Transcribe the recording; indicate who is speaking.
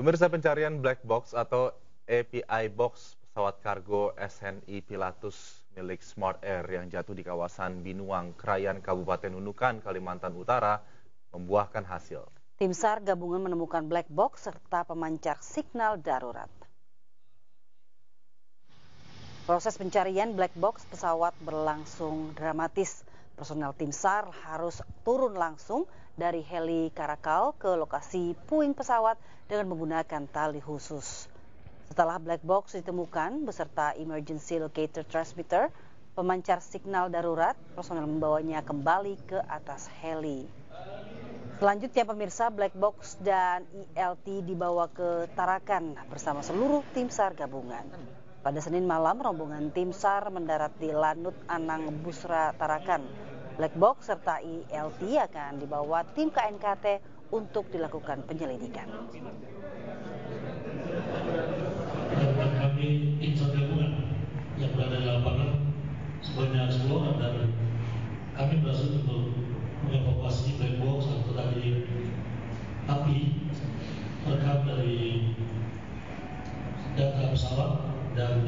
Speaker 1: Pemirsa pencarian black box atau API box pesawat kargo SNI Pilatus milik Smart Air yang jatuh di kawasan Binuang, Krayan, Kabupaten Nunukan, Kalimantan Utara membuahkan hasil.
Speaker 2: Tim SAR gabungan menemukan black box serta pemancar signal darurat. Proses pencarian black box pesawat berlangsung dramatis. Personel tim SAR harus turun langsung dari heli Karakal ke lokasi puing pesawat dengan menggunakan tali khusus. Setelah black box ditemukan beserta emergency locator transmitter, pemancar signal darurat, personel membawanya kembali ke atas heli. Selanjutnya pemirsa black box dan ILT dibawa ke Tarakan bersama seluruh tim SAR gabungan. Pada Senin malam, rombongan tim SAR mendarat di Lanut Anang Busra Tarakan Black box serta ILT akan dibawa tim KNKT untuk dilakukan penyelidikan.
Speaker 3: Kami insan gabungan yang berada di lapangan sebanyak 10 dan kami berhasil untuk mengevakuasi black box atau tadi api terekam dari data pesawat dan